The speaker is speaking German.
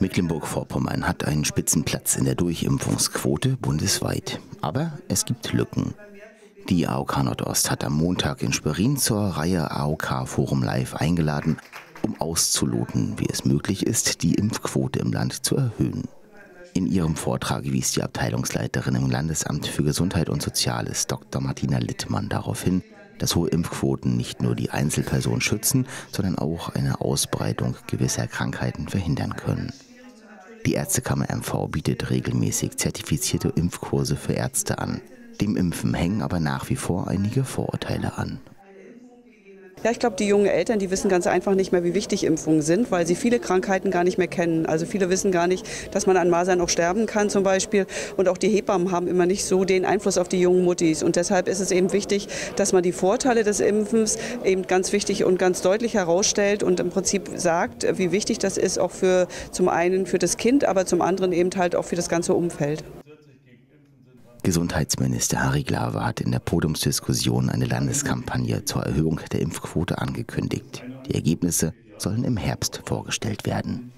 Mecklenburg-Vorpommern hat einen Spitzenplatz in der Durchimpfungsquote bundesweit. Aber es gibt Lücken. Die AOK Nordost hat am Montag in Schwerin zur Reihe AOK Forum Live eingeladen, um auszuloten, wie es möglich ist, die Impfquote im Land zu erhöhen. In ihrem Vortrag wies die Abteilungsleiterin im Landesamt für Gesundheit und Soziales, Dr. Martina Littmann, darauf hin, dass hohe Impfquoten nicht nur die Einzelperson schützen, sondern auch eine Ausbreitung gewisser Krankheiten verhindern können. Die Ärztekammer MV bietet regelmäßig zertifizierte Impfkurse für Ärzte an. Dem Impfen hängen aber nach wie vor einige Vorurteile an. Ja, ich glaube, die jungen Eltern, die wissen ganz einfach nicht mehr, wie wichtig Impfungen sind, weil sie viele Krankheiten gar nicht mehr kennen. Also viele wissen gar nicht, dass man an Masern auch sterben kann zum Beispiel. Und auch die Hebammen haben immer nicht so den Einfluss auf die jungen Muttis. Und deshalb ist es eben wichtig, dass man die Vorteile des Impfens eben ganz wichtig und ganz deutlich herausstellt und im Prinzip sagt, wie wichtig das ist, auch für zum einen für das Kind, aber zum anderen eben halt auch für das ganze Umfeld. Gesundheitsminister Harry Glawe hat in der Podiumsdiskussion eine Landeskampagne zur Erhöhung der Impfquote angekündigt. Die Ergebnisse sollen im Herbst vorgestellt werden.